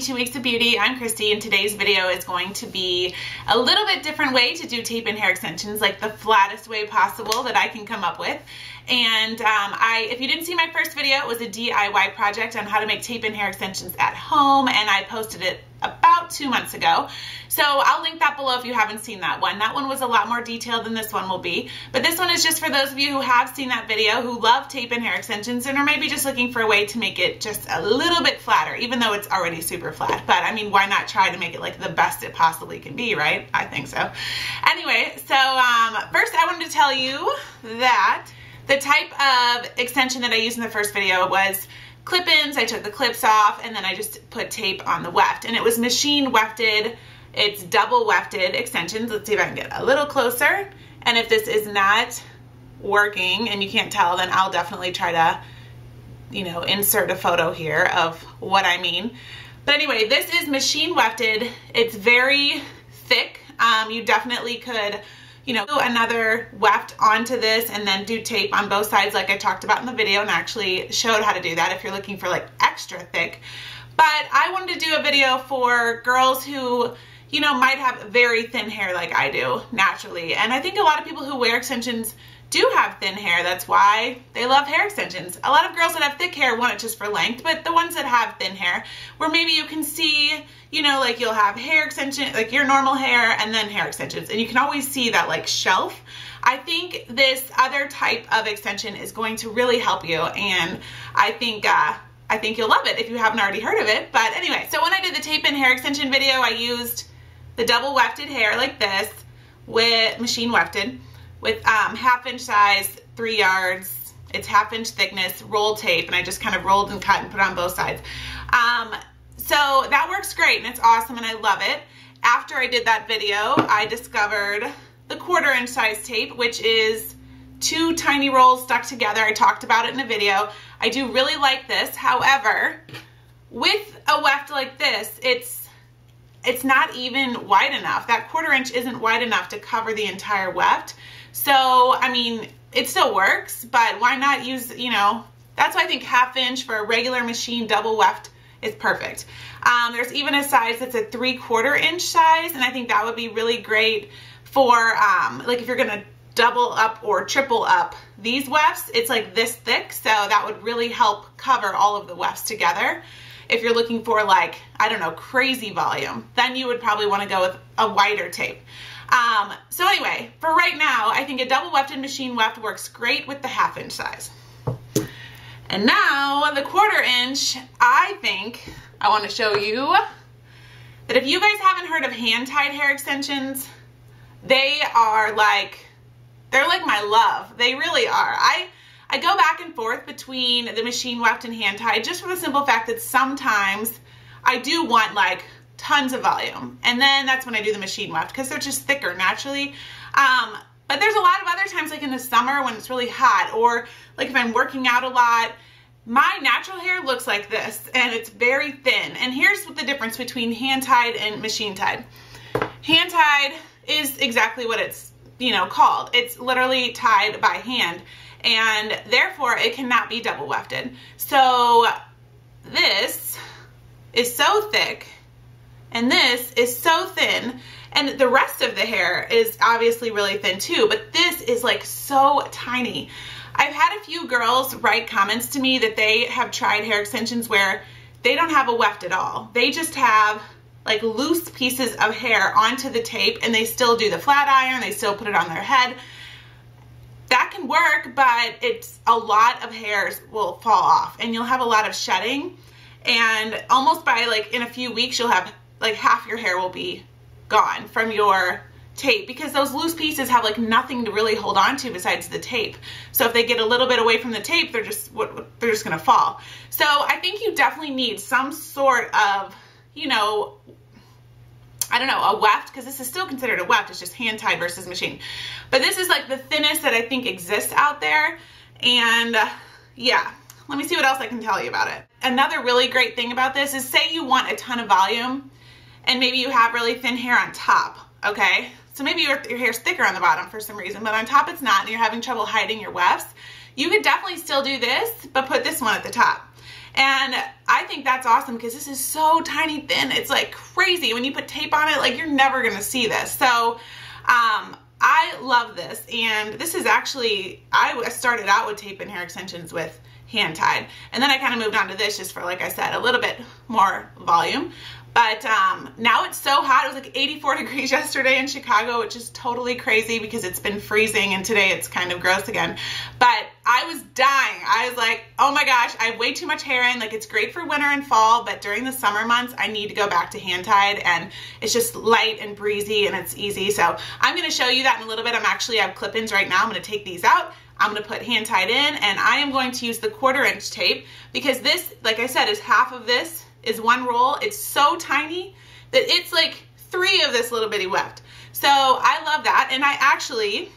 52 Weeks of Beauty. I'm Christy and today's video is going to be a little bit different way to do tape in hair extensions, like the flattest way possible that I can come up with. And um, I, if you didn't see my first video, it was a DIY project on how to make tape in hair extensions at home and I posted it about two months ago. So I'll link that below if you haven't seen that one. That one was a lot more detailed than this one will be. But this one is just for those of you who have seen that video, who love tape in hair extensions, and are maybe just looking for a way to make it just a little bit flatter, even though it's already super flat. But I mean, why not try to make it like the best it possibly can be, right? I think so. Anyway, so um, first I wanted to tell you that the type of extension that I used in the first video was clip-ins. I took the clips off and then I just put tape on the weft. And it was machine wefted. It's double wefted extensions. Let's see if I can get a little closer. And if this is not working and you can't tell, then I'll definitely try to, you know, insert a photo here of what I mean. But anyway, this is machine wefted. It's very thick. Um, you definitely could you know, another weft onto this and then do tape on both sides like I talked about in the video and actually showed how to do that if you're looking for like extra thick. But I wanted to do a video for girls who, you know, might have very thin hair like I do naturally. And I think a lot of people who wear extensions do have thin hair. That's why they love hair extensions. A lot of girls that have thick hair want it just for length, but the ones that have thin hair, where maybe you can see, you know, like you'll have hair extension, like your normal hair and then hair extensions. And you can always see that like shelf. I think this other type of extension is going to really help you. And I think, uh, I think you'll love it if you haven't already heard of it. But anyway, so when I did the tape in hair extension video, I used the double wefted hair like this with machine wefted with um, half inch size, three yards. It's half inch thickness, roll tape, and I just kind of rolled and cut and put on both sides. Um, so that works great and it's awesome and I love it. After I did that video, I discovered the quarter inch size tape, which is two tiny rolls stuck together. I talked about it in a video. I do really like this. However, with a weft like this, it's it's not even wide enough. That quarter inch isn't wide enough to cover the entire weft. So, I mean, it still works, but why not use, you know, that's why I think half inch for a regular machine double weft is perfect. Um, there's even a size that's a three quarter inch size, and I think that would be really great for, um, like if you're gonna double up or triple up these wefts, it's like this thick, so that would really help cover all of the wefts together. If you're looking for like, I don't know, crazy volume, then you would probably wanna go with a wider tape. Um, so anyway, for right now, I think a double wefted machine weft works great with the half inch size. And now the quarter inch, I think I want to show you that if you guys haven't heard of hand tied hair extensions, they are like, they're like my love. They really are. I, I go back and forth between the machine weft and hand tied just for the simple fact that sometimes I do want like tons of volume. And then that's when I do the machine weft because they're just thicker naturally. Um, but there's a lot of other times like in the summer when it's really hot or like if I'm working out a lot, my natural hair looks like this and it's very thin. And here's what the difference between hand tied and machine tied. Hand tied is exactly what it's, you know, called. It's literally tied by hand and therefore it cannot be double wefted. So this is so thick and this is so thin. And the rest of the hair is obviously really thin too, but this is like so tiny. I've had a few girls write comments to me that they have tried hair extensions where they don't have a weft at all. They just have like loose pieces of hair onto the tape and they still do the flat iron, they still put it on their head. That can work, but it's a lot of hairs will fall off and you'll have a lot of shedding and almost by like in a few weeks you'll have like half your hair will be gone from your tape because those loose pieces have like nothing to really hold on to besides the tape. So if they get a little bit away from the tape, they're just they're just gonna fall. So I think you definitely need some sort of, you know, I don't know, a weft, because this is still considered a weft, it's just hand tied versus machine. But this is like the thinnest that I think exists out there. And uh, yeah, let me see what else I can tell you about it. Another really great thing about this is say you want a ton of volume and maybe you have really thin hair on top, okay? So maybe your, your hair's thicker on the bottom for some reason, but on top it's not and you're having trouble hiding your wefts. You could definitely still do this, but put this one at the top. And I think that's awesome because this is so tiny thin. It's like crazy. When you put tape on it, like you're never gonna see this. So um, I love this. And this is actually, I started out with tape in hair extensions with hand tied. And then I kind of moved on to this just for, like I said, a little bit more volume. But um, now it's so hot. It was like 84 degrees yesterday in Chicago, which is totally crazy because it's been freezing and today it's kind of gross again. But I was dying. I was like, oh my gosh, I have way too much hair in. Like it's great for winter and fall, but during the summer months, I need to go back to hand tied and it's just light and breezy and it's easy. So I'm gonna show you that in a little bit. I'm actually, I have clip-ins right now. I'm gonna take these out. I'm gonna put hand tied in and I am going to use the quarter inch tape because this, like I said, is half of this is one roll. It's so tiny that it's like three of this little bitty weft. So I love that. And I actually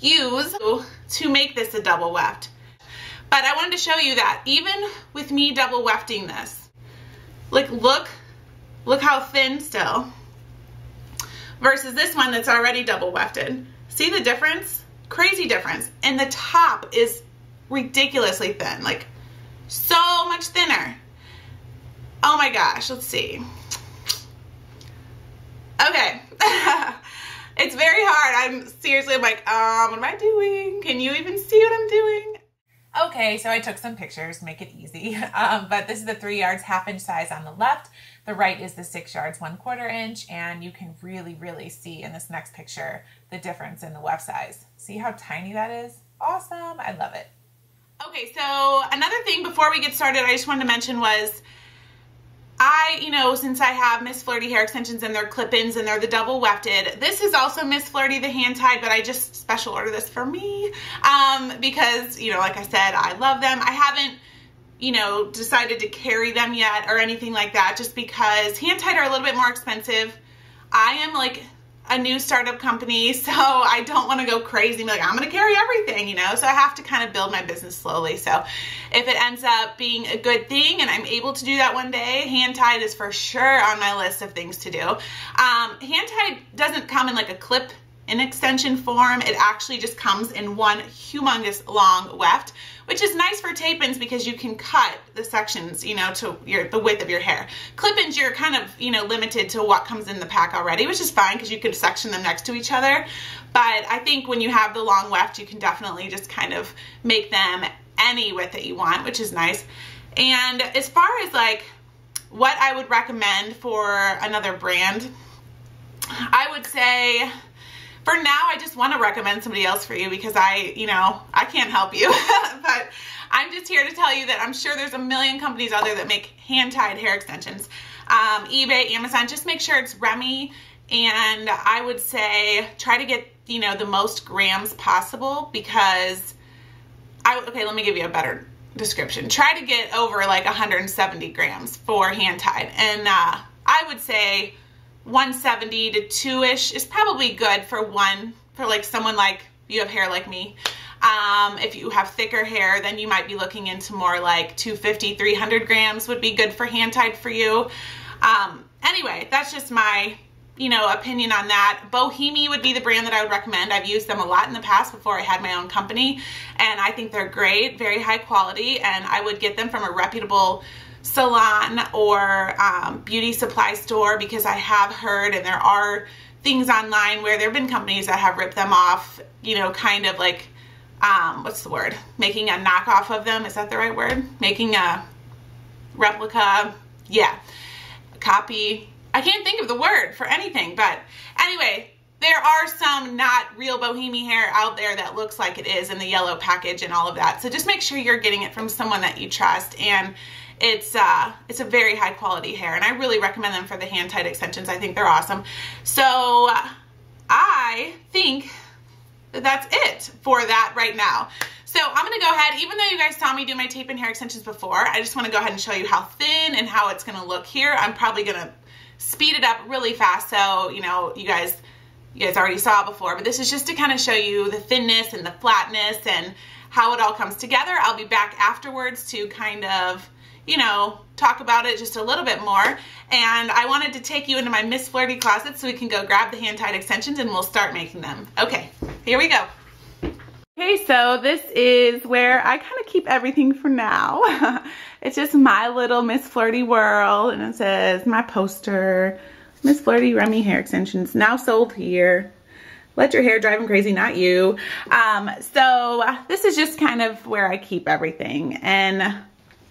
use to make this a double weft. But I wanted to show you that even with me double wefting this, like look, look how thin still versus this one that's already double wefted. See the difference? Crazy difference. And the top is ridiculously thin, like so much thinner. Oh my gosh, let's see. Okay. it's very hard. I'm seriously I'm like, um, what am I doing? Can you even see what I'm doing? Okay, so I took some pictures, make it easy. Um, but this is the three yards, half inch size on the left. The right is the six yards, one quarter inch. And you can really, really see in this next picture the difference in the weft size. See how tiny that is? Awesome. I love it. Okay, so another thing before we get started, I just wanted to mention was I, you know, since I have Miss Flirty hair extensions and they're clip-ins and they're the double wefted, this is also Miss Flirty the hand-tied, but I just special order this for me um, because, you know, like I said, I love them. I haven't, you know, decided to carry them yet or anything like that just because hand-tied are a little bit more expensive. I am like a new startup company, so I don't want to go crazy like, I'm going to carry everything, you know? So I have to kind of build my business slowly. So if it ends up being a good thing and I'm able to do that one day, hand tied is for sure on my list of things to do. Um, hand tied doesn't come in like a clip in extension form. It actually just comes in one humongous long weft, which is nice for tape-ins because you can cut the sections, you know, to your the width of your hair. Clip-ins, you're kind of, you know, limited to what comes in the pack already, which is fine because you could section them next to each other. But I think when you have the long weft, you can definitely just kind of make them any width that you want, which is nice. And as far as like what I would recommend for another brand, I would say for now, I just want to recommend somebody else for you because I, you know, I can't help you. but I'm just here to tell you that I'm sure there's a million companies out there that make hand-tied hair extensions. Um, eBay, Amazon, just make sure it's Remy. And I would say try to get, you know, the most grams possible because I, okay, let me give you a better description. Try to get over like 170 grams for hand-tied. And uh, I would say 170 to 2-ish is probably good for one, for like someone like, you have hair like me. Um, if you have thicker hair, then you might be looking into more like 250, 300 grams would be good for hand tied for you. Um, anyway, that's just my, you know, opinion on that. Bohyme would be the brand that I would recommend. I've used them a lot in the past before I had my own company, and I think they're great, very high quality, and I would get them from a reputable salon or um, beauty supply store because I have heard and there are things online where there have been companies that have ripped them off, you know, kind of like, um, what's the word? Making a knockoff of them. Is that the right word? Making a replica. Yeah. Copy. I can't think of the word for anything, but anyway, there are some not real bohemian hair out there that looks like it is in the yellow package and all of that. So just make sure you're getting it from someone that you trust. And it's uh, it's a very high quality hair and I really recommend them for the hand tied extensions. I think they're awesome. So I think that that's it for that right now. So I'm going to go ahead, even though you guys saw me do my tape in hair extensions before, I just want to go ahead and show you how thin and how it's going to look here. I'm probably going to speed it up really fast so, you know, you guys you guys already saw before, but this is just to kind of show you the thinness and the flatness and how it all comes together. I'll be back afterwards to kind of you know, talk about it just a little bit more. And I wanted to take you into my Miss Flirty closet so we can go grab the hand-tied extensions and we'll start making them. Okay, here we go. Okay, so this is where I kind of keep everything for now. it's just my little Miss Flirty world, and it says my poster, Miss Flirty Remy hair extensions, now sold here. Let your hair drive them crazy, not you. Um, so this is just kind of where I keep everything. And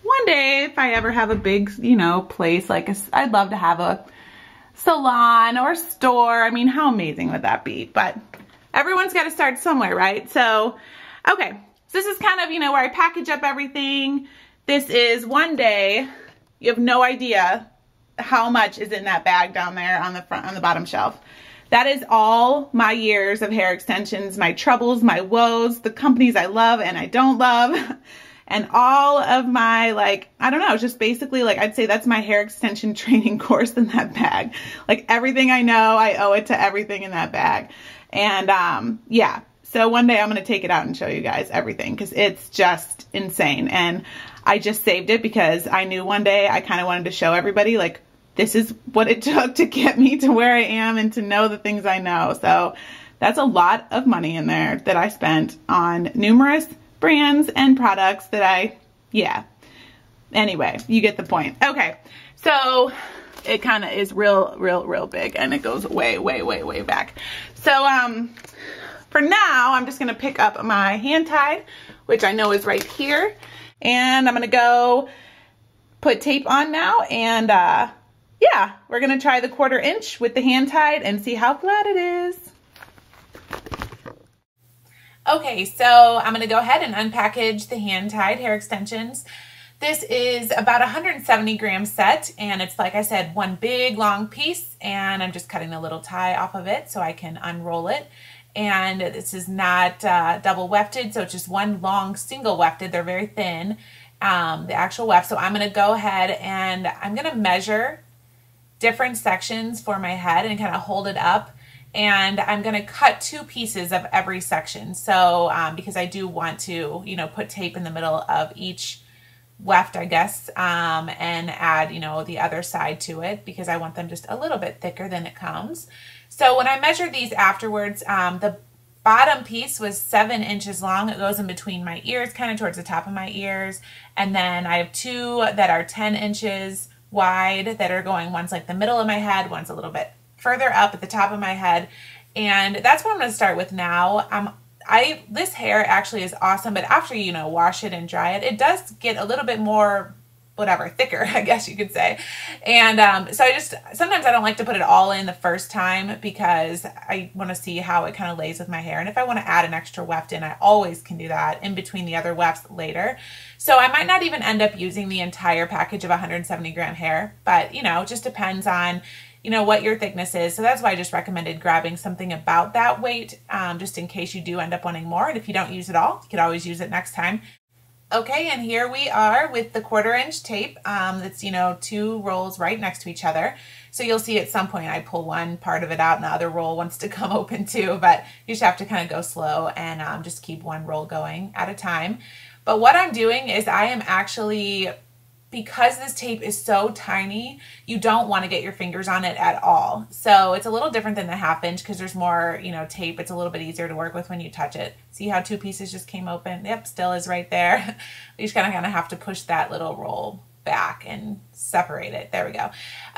one day, if I ever have a big, you know, place, like I'd love to have a salon or store. I mean, how amazing would that be? But everyone's got to start somewhere, right? So, okay. So this is kind of, you know, where I package up everything. This is one day. You have no idea how much is in that bag down there on the front, on the bottom shelf. That is all my years of hair extensions, my troubles, my woes, the companies I love and I don't love. and all of my like I don't know, just basically like I'd say that's my hair extension training course in that bag. Like everything I know, I owe it to everything in that bag. And um, yeah, so one day I'm going to take it out and show you guys everything because it's just insane. And I just saved it because I knew one day I kind of wanted to show everybody like this is what it took to get me to where I am and to know the things I know. So that's a lot of money in there that I spent on numerous brands and products that I, yeah. Anyway, you get the point. Okay, so it kind of is real, real, real big and it goes way, way, way, way back. So um, for now, I'm just gonna pick up my hand tied, which I know is right here. And I'm gonna go put tape on now and uh, yeah, we're gonna try the quarter inch with the hand tied and see how flat it is. Okay, so I'm gonna go ahead and unpackage the hand tied hair extensions. This is about 170 gram set and it's like I said one big long piece and I'm just cutting a little tie off of it so I can unroll it. And this is not uh, double wefted so it's just one long single wefted. They're very thin um, the actual weft. So I'm gonna go ahead and I'm gonna measure different sections for my head and kind of hold it up and I'm going to cut two pieces of every section. So, um, because I do want to, you know, put tape in the middle of each weft, I guess, um, and add, you know, the other side to it because I want them just a little bit thicker than it comes. So when I measured these afterwards, um, the bottom piece was seven inches long. It goes in between my ears, kind of towards the top of my ears. And then I have two that are 10 inches wide that are going, one's like the middle of my head, one's a little bit further up at the top of my head. And that's what I'm going to start with now. Um, I this hair actually is awesome, but after you know wash it and dry it, it does get a little bit more whatever thicker I guess you could say and um, so I just sometimes I don't like to put it all in the first time because I want to see how it kind of lays with my hair and if I want to add an extra weft in I always can do that in between the other wefts later so I might not even end up using the entire package of 170 gram hair but you know it just depends on you know, what your thickness is. So that's why I just recommended grabbing something about that weight, um, just in case you do end up wanting more. And if you don't use it all, you could always use it next time. Okay, and here we are with the quarter inch tape um, that's, you know, two rolls right next to each other. So you'll see at some point I pull one part of it out and the other roll wants to come open too, but you just have to kind of go slow and um, just keep one roll going at a time. But what I'm doing is I am actually because this tape is so tiny, you don't want to get your fingers on it at all. So it's a little different than the half inch because there's more, you know, tape. It's a little bit easier to work with when you touch it. See how two pieces just came open? Yep, still is right there. you just kind of kind of have to push that little roll back and separate it. There we go.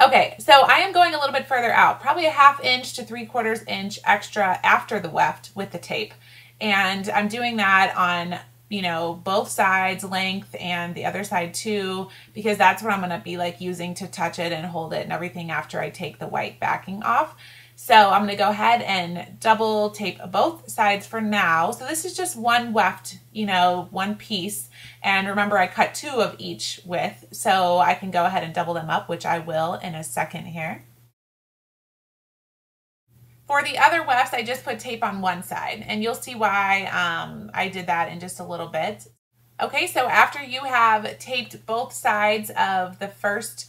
Okay, so I am going a little bit further out, probably a half inch to three quarters inch extra after the weft with the tape. And I'm doing that on you know, both sides length and the other side too, because that's what I'm going to be like using to touch it and hold it and everything after I take the white backing off. So I'm going to go ahead and double tape both sides for now. So this is just one weft, you know, one piece. And remember I cut two of each width, so I can go ahead and double them up, which I will in a second here. For the other wefts, I just put tape on one side, and you'll see why um, I did that in just a little bit. Okay, so after you have taped both sides of the first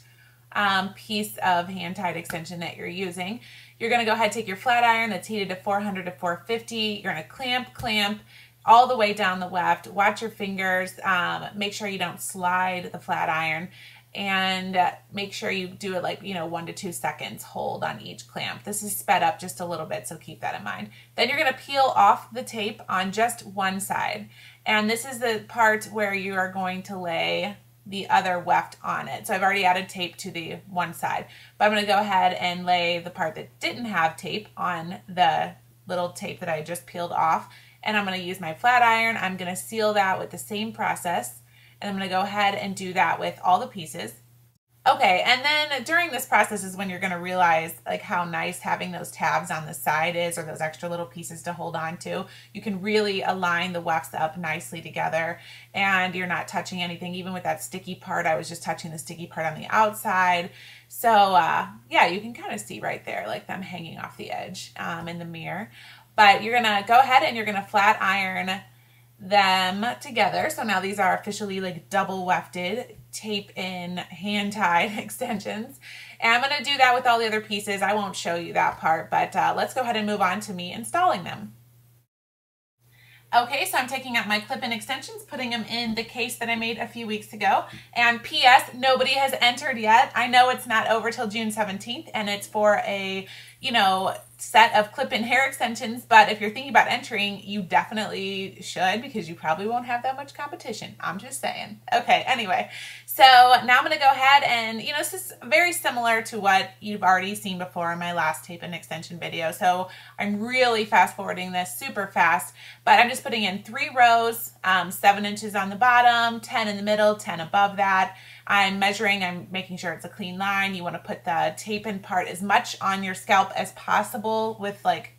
um, piece of hand-tied extension that you're using, you're going to go ahead and take your flat iron that's heated to 400 to 450. You're to clamp, clamp all the way down the weft. Watch your fingers. Um, make sure you don't slide the flat iron and make sure you do it like, you know, one to two seconds hold on each clamp. This is sped up just a little bit, so keep that in mind. Then you're gonna peel off the tape on just one side. And this is the part where you are going to lay the other weft on it. So I've already added tape to the one side, but I'm gonna go ahead and lay the part that didn't have tape on the little tape that I just peeled off. And I'm gonna use my flat iron. I'm gonna seal that with the same process. And I'm gonna go ahead and do that with all the pieces. Okay, and then during this process is when you're going to realize like how nice having those tabs on the side is or those extra little pieces to hold on to. You can really align the wefts up nicely together and you're not touching anything. Even with that sticky part, I was just touching the sticky part on the outside. So uh, yeah, you can kind of see right there like them hanging off the edge um, in the mirror. But you're going to go ahead and you're going to flat iron them together. So now these are officially like double wefted tape in hand tied extensions. And I'm going to do that with all the other pieces. I won't show you that part, but uh, let's go ahead and move on to me installing them. Okay, so I'm taking out my clip-in extensions, putting them in the case that I made a few weeks ago. And P.S., nobody has entered yet. I know it's not over till June 17th, and it's for a, you know, set of clip-in hair extensions, but if you're thinking about entering, you definitely should because you probably won't have that much competition. I'm just saying. Okay, anyway, so now I'm going to go ahead and, you know, this is very similar to what you've already seen before in my last tape in extension video. So I'm really fast forwarding this super fast, but I'm just putting in three rows, um, seven inches on the bottom, 10 in the middle, 10 above that. I'm measuring, I'm making sure it's a clean line. You want to put the tape in part as much on your scalp as possible with like,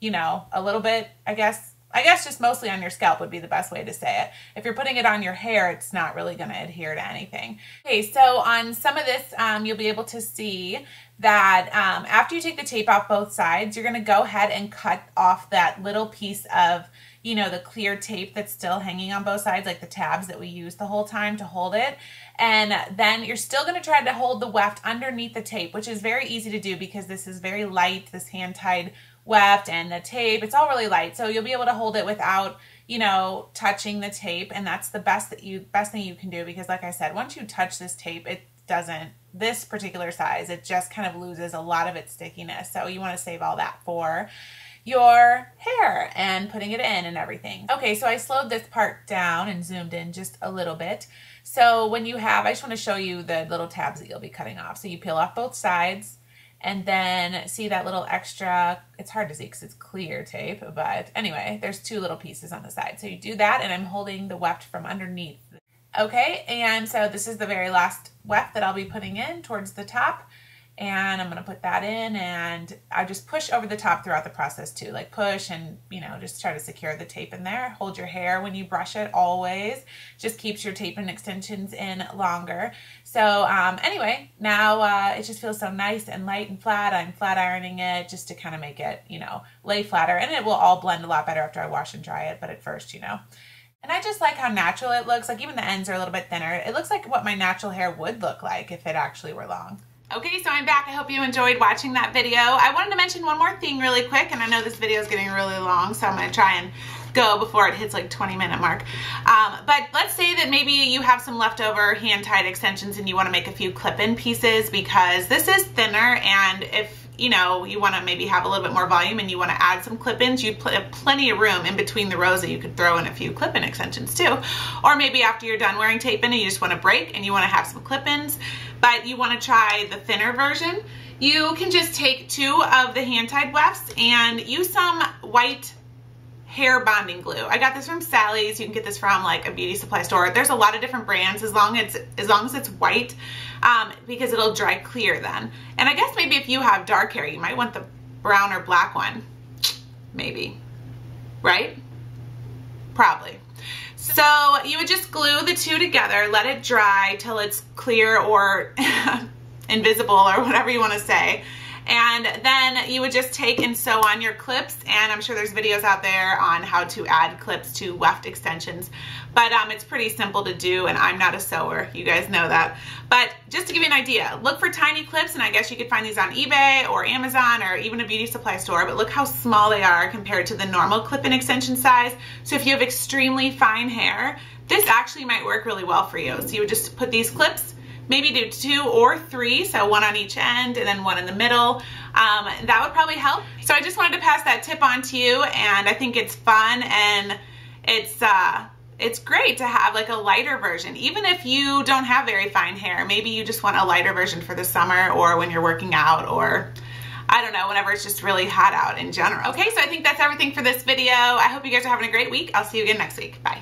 you know, a little bit, I guess. I guess just mostly on your scalp would be the best way to say it. If you're putting it on your hair, it's not really going to adhere to anything. Okay, so on some of this, um, you'll be able to see that um, after you take the tape off both sides, you're going to go ahead and cut off that little piece of you know, the clear tape that's still hanging on both sides, like the tabs that we use the whole time to hold it. And then you're still going to try to hold the weft underneath the tape, which is very easy to do because this is very light, this hand-tied weft and the tape, it's all really light. So you'll be able to hold it without, you know, touching the tape. And that's the best that you, best thing you can do because like I said, once you touch this tape, it doesn't, this particular size, it just kind of loses a lot of its stickiness. So you want to save all that for your hair and putting it in and everything. Okay, so I slowed this part down and zoomed in just a little bit. So when you have, I just want to show you the little tabs that you'll be cutting off. So you peel off both sides and then see that little extra, it's hard to see because it's clear tape, but anyway, there's two little pieces on the side. So you do that and I'm holding the weft from underneath. Okay, and so this is the very last weft that I'll be putting in towards the top and I'm going to put that in and I just push over the top throughout the process too like push and you know just try to secure the tape in there. Hold your hair when you brush it always. Just keeps your tape in extensions in longer. So um, anyway now uh, it just feels so nice and light and flat. I'm flat ironing it just to kind of make it you know lay flatter and it will all blend a lot better after I wash and dry it but at first you know. And I just like how natural it looks like even the ends are a little bit thinner. It looks like what my natural hair would look like if it actually were long Okay, so I'm back. I hope you enjoyed watching that video. I wanted to mention one more thing really quick, and I know this video is getting really long, so I'm to try and go before it hits like 20 minute mark. Um, but let's say that maybe you have some leftover hand-tied extensions and you want to make a few clip-in pieces because this is thinner and if you know, you want to maybe have a little bit more volume and you want to add some clip-ins, you have plenty of room in between the rows that you could throw in a few clip-in extensions too. Or maybe after you're done wearing tape in and you just want to break and you want to have some clip-ins, but you want to try the thinner version, you can just take two of the hand-tied wefts and use some white hair bonding glue. I got this from Sally's. You can get this from like a beauty supply store. There's a lot of different brands as long as as long as it's white um, because it'll dry clear then. And I guess maybe if you have dark hair, you might want the brown or black one. Maybe. Right? Probably. So you would just glue the two together, let it dry till it's clear or invisible or whatever you want to say. And then you would just take and sew on your clips. And I'm sure there's videos out there on how to add clips to weft extensions. But um, it's pretty simple to do and I'm not a sewer. You guys know that. But just to give you an idea, look for tiny clips and I guess you could find these on eBay or Amazon or even a beauty supply store. But look how small they are compared to the normal clip and extension size. So if you have extremely fine hair, this actually might work really well for you. So you would just put these clips maybe do two or three, so one on each end and then one in the middle. Um, that would probably help. So I just wanted to pass that tip on to you and I think it's fun and it's uh, it's great to have like a lighter version. Even if you don't have very fine hair, maybe you just want a lighter version for the summer or when you're working out or I don't know, whenever it's just really hot out in general. Okay, so I think that's everything for this video. I hope you guys are having a great week. I'll see you again next week. Bye.